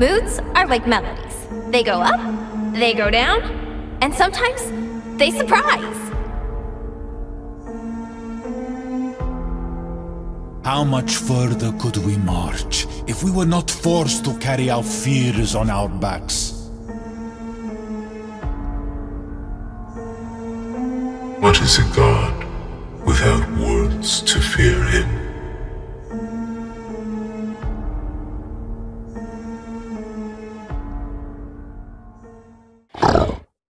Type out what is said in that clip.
Moods are like melodies. They go up, they go down, and sometimes they surprise. How much further could we march if we were not forced to carry our fears on our backs? What is a god without words to fear him?